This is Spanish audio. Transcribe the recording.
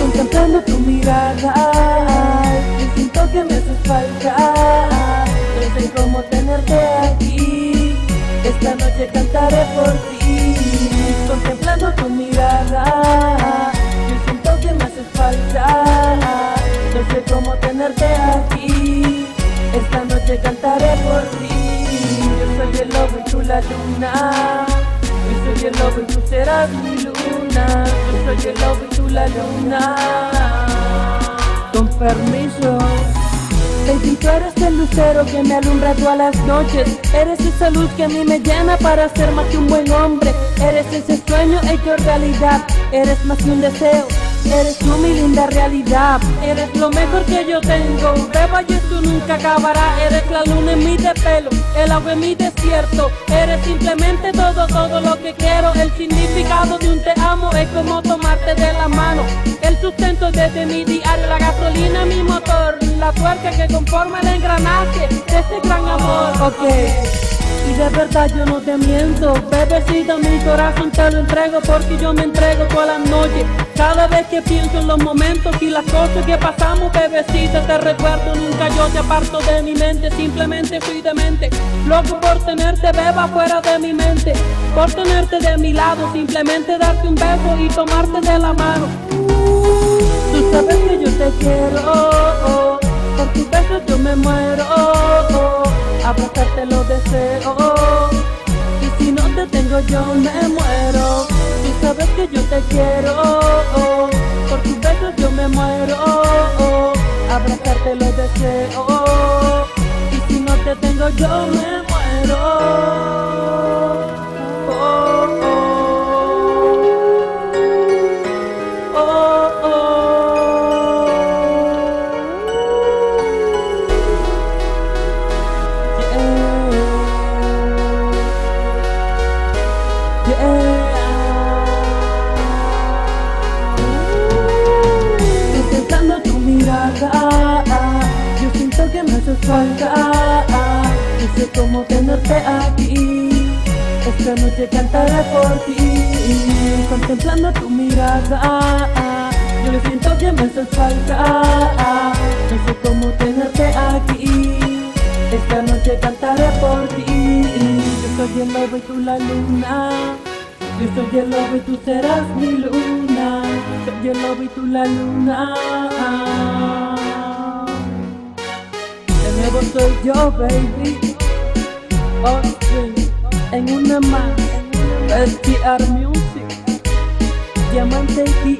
Contemplando tu mirada, siento que me haces falta. No sé aquí. Esta noche cantaré por ti. Contemplando tu mirada, yo siento que me haces falta. No sé cómo tenerte aquí. Esta noche cantaré por ti. Yo soy el lobo y tú la luna. Yo soy el lobo y tú serás mi luna. Yo soy el lobo y tú la luna. Con permiso. Baby, tú eres el lucero que me alumbra todas las noches. Eres esa luz que a mí me llena para ser más que un buen hombre. Eres ese sueño hecho realidad. Eres más que un deseo. Eres tú mi linda realidad. Eres lo mejor que yo tengo. Beba y esto nunca acabará. Eres la luna en mi pelo, el agua en mi desierto. Eres simplemente todo, todo lo que quiero. El significado de un te amo es como tomarte de la mano. El sustento desde mi diario, la gasolina, mi motor, la tuerca que conforma el engranaje de este gran amor. Ok. Y de verdad yo no te miento, bebecita, mi corazón te lo entrego porque yo me entrego toda la noche. Cada vez que pienso en los momentos y las cosas que pasamos, bebecita, te recuerdo, nunca yo te aparto de mi mente, simplemente fui demente. Loco por tenerte, beba fuera de mi mente, por tenerte de mi lado, simplemente darte un beso y tomarte de la mano. Tú sabes que yo te quiero, por tus besos yo me muero. Abrazarte lo deseo. Y si no te tengo yo me muero. Tú sabes que yo te quiero. Por tus besos yo me muero. Abrazarte lo deseo. Y si no te tengo yo me muero que me haces falta. No sé cómo tenerte aquí. Esta noche cantaré por ti. Contemplando tu mirada, yo siento que me haces falta. No sé cómo tenerte aquí. Esta noche cantaré por ti. Yo soy el lobo y tú la luna. Yo soy el lobo y tú serás mi luna. Soy el lobo y tú la luna. Soy yo, baby. Austin, en una más. STR Music. Diamante y